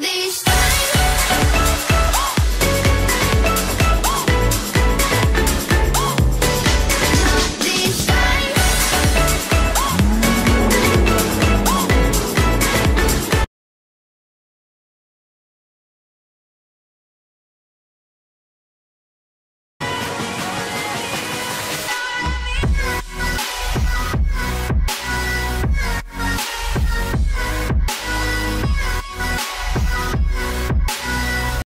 these.